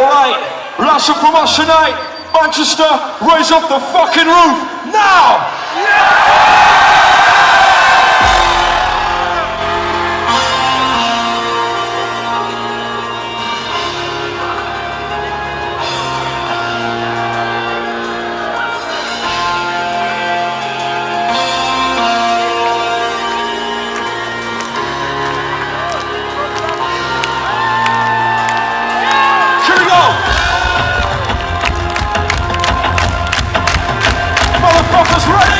Alright, last one from us tonight. Manchester, raise up the fucking roof now! Yeah! Motherfuckers ready?